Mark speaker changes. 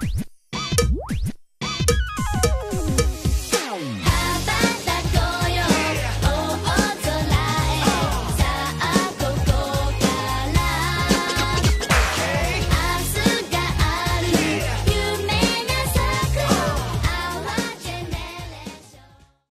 Speaker 1: you